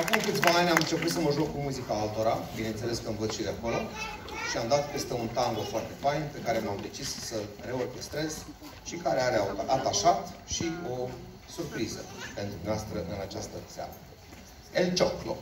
Acum câțiva ani am început să mă joc cu muzica altora, bineînțeles că învăț și de acolo, și am dat peste un tango foarte fain pe care m-am decis să reorchestrez și care are atașat și o surpriză pentru noastră în această seară. El Cioclo.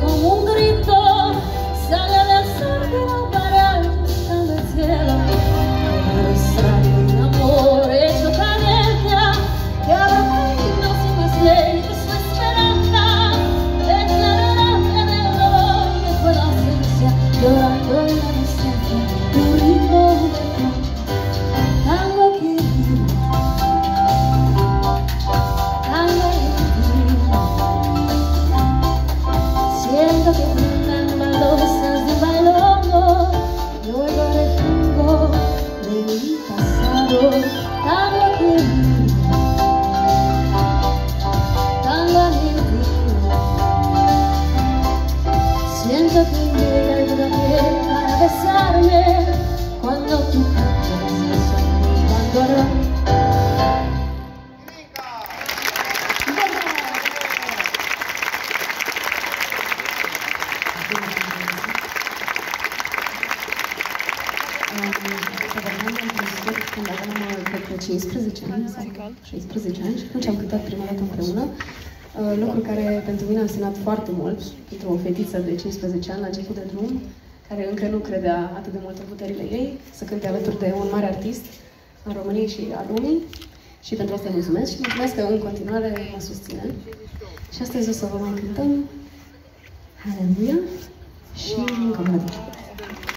como um când aveam, cred că 15 ani sau 16 ani și atunci am cântat prima dată împreună. Uh, lucru care pentru mine a însemnat foarte mult pentru o fetiță de 15 ani la început de drum, care încă nu credea atât de mult în puterile ei, să cânte alături de un mare artist în România și a lumii. Și pentru asta îi mulțumesc și mulțumesc că în continuare mă susține. Și astăzi o să vă mai cântăm Hallelujah și încă o dată.